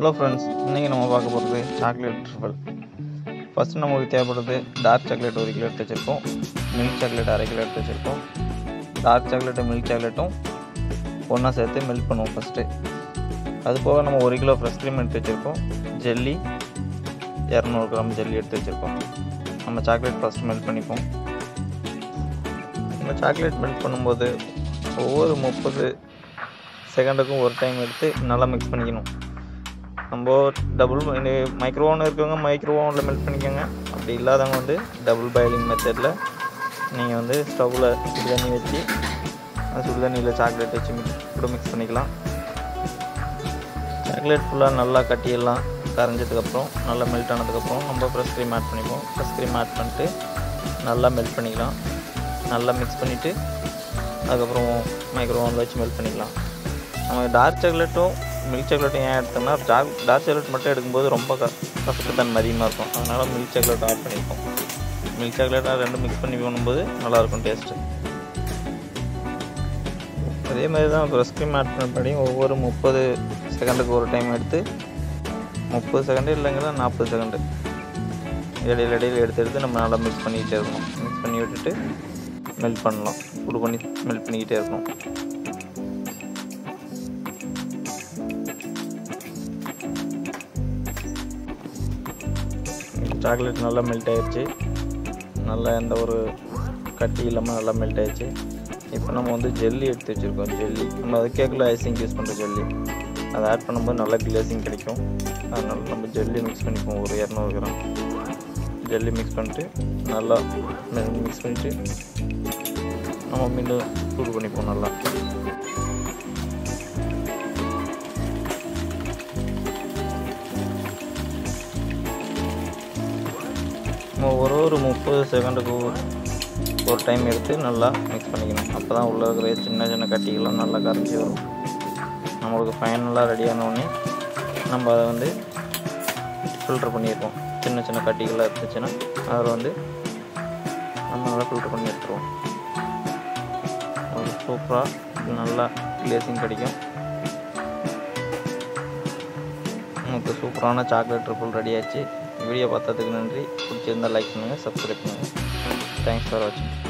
Hello friends இன்றைக்கி நம்ம பார்க்க போகிறது சாக்லேட் ட்ரிபிள் ஃபஸ்ட்டு நமக்கு தேவைப்படுறது டார்க் சாக்லேட் ஒரு கிலோ எடுத்து வச்சுருக்கோம். மில்க் சாக்லேட் அரை கிலோ எடுத்து வச்சுருக்கோம். டார்க் சாக்லேட்டும் மில்க் சாக்லேட்டும் ஒன்றா சேர்த்து மெல்ட் பண்ணுவோம் ஃபஸ்ட்டு அது போக நம்ம ஒரு கிலோ ஃப்ரெஷ் க்ரீம் எடுத்து வச்சுருக்கோம். ஜெல்லி இரநூறு கிராம் ஜெல்லி எடுத்து வச்சுருக்கோம். நம்ம சாக்லேட் ஃபஸ்ட்டு மெல்ட் பண்ணிப்போம். நம்ம சாக்லேட் மெல்ட் பண்ணும்போது ஒவ்வொரு முப்பது செகண்டுக்கும் ஒரு டைம் எடுத்து நல்லா மிக்ஸ் பண்ணிக்கணும். நம்ம டபுள் மைக்ரோ ஓவன் இருக்கவங்க மைக்ரோ ஓவனில் மெல்ட் பண்ணிக்கோங்க. அப்படி இல்லாதவங்க வந்து டபுள் பாயிலிங் மெத்தடில் நீங்கள் வந்து ஸ்டவ்வில் சுடு தண்ணி வச்சு அந்த சுடு தண்ணியில் சாக்லேட் வச்சு மிக்ஸ் கூட மிக்ஸ் பண்ணிக்கலாம். சாக்லேட் ஃபுல்லாக நல்லா கட்டியெல்லாம் கரைஞ்சதுக்கப்புறம் நல்லா மெல்ட் ஆனதுக்கப்புறம் நம்ம ஃப்ரெஷ் க்ரீம் ஆட் பண்ணிப்போம். ஃப்ரெஷ் க்ரீம் ஆட் பண்ணிட்டு நல்லா மெல்ட் பண்ணிக்கலாம். நல்லா மிக்ஸ் பண்ணிவிட்டு அதுக்கப்புறம் மைக்ரோவனில் வச்சு மெல்ட் பண்ணிக்கலாம். நம்ம டார்க் சாக்லேட்டும் மில்க் சாக்லேட் ஏன் எடுத்தோம்னா டார்க் டார்க் சாக்லேட் மட்டும் எடுக்கும்போது ரொம்ப க கசப்பு அதிகமாக இருக்கும். அதனால் மில்க் சாக்லேட் ஆட் பண்ணியிருக்கோம் மில்க் சாக்லேட்டாக ரெண்டும் மிக்ஸ் பண்ணி பண்ணும்போது நல்லாயிருக்கும் டேஸ்ட்டு அதே மாதிரி தான் ஃப்ரெஷ் க்ரீம் ஆட் பண்ணபடி ஒவ்வொரு முப்பது செகண்டுக்கு ஒரு டைம் எடுத்து முப்பது செகண்டு இல்லைங்களா நாற்பது செகண்டு இடையில இடையில எடுத்து எடுத்து நம்ம நல்லா மிக்ஸ் பண்ணிக்கிட்டே இருக்கணும். மிக்ஸ் பண்ணி விட்டுட்டு மெல்ட் பண்ணலாம். சூடு பண்ணி மெல்ட் பண்ணிக்கிட்டே இருக்கணும். சாக்லேட் நல்லா மெல்ட் ஆயிடுச்சு நல்லா எந்த ஒரு கட்டி இல்லாமல் நல்லா மெல்ட் ஆயிடுச்சு இப்போ நம்ம வந்து ஜெல்லி எடுத்து வச்சுருக்கோம் ஜெல்லி நம்ம அது கேக்கில் ஐசிங் யூஸ் பண்ணுற ஜெல்லி அதை ஆட் பண்ணும்போது நல்லா கிளேசிங் கிடைக்கும். அதனால் நம்ம ஜெல்லி மிக்ஸ் பண்ணிப்போம் ஒரு இரநூறு கிராம். ஜெல்லி மிக்ஸ் பண்ணிட்டு நல்லா மிக்ஸ் பண்ணிவிட்டு நம்ம மீண்டும் சூடு பண்ணிப்போம் நல்லா. ஒரு ஒரு முப்பது செகண்டுக்கு ஒரு டைம் எடுத்து நல்லா மிக்ஸ் பண்ணிக்கணும். அப்போ தான் உள்ளே இருக்கிற சின்ன சின்ன கட்டிகள்லாம் நல்லா கரைஞ்சி வரும். நம்மளுக்கு ஃபைனலாக ரெடியானோடனே நம்ம அதை வந்து ஃபில்ட்ரு பண்ணியிருக்கோம் சின்ன சின்ன கட்டிகளாக இருந்துச்சுன்னா அதில் வந்து நம்ம நல்லா ஃபில்ட்ரு பண்ணி எடுத்துருவோம். ஒரு சூப்பராக நல்லா கிளேசிங் கிடைக்கும். நமக்கு சூப்பரான சாக்லேட் ட்ரிப்பிள் ரெடி ஆச்சு. வீடியோ பார்த்ததுக்கு நன்றி. பிடிச்சிருந்தால் லைக் பண்ணுங்கள் சப்ஸ்கிரைப் பண்ணுங்கள் தேங்க்ஸ் ஃபார் வாட்சிங்